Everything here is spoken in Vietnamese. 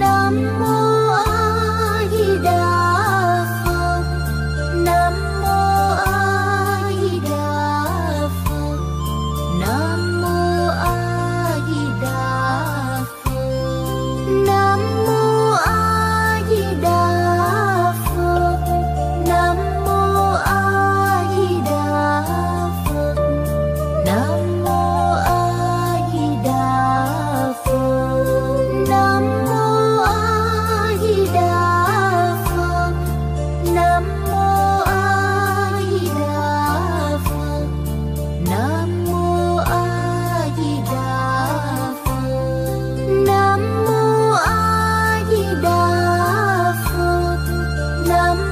đắm mơ lắm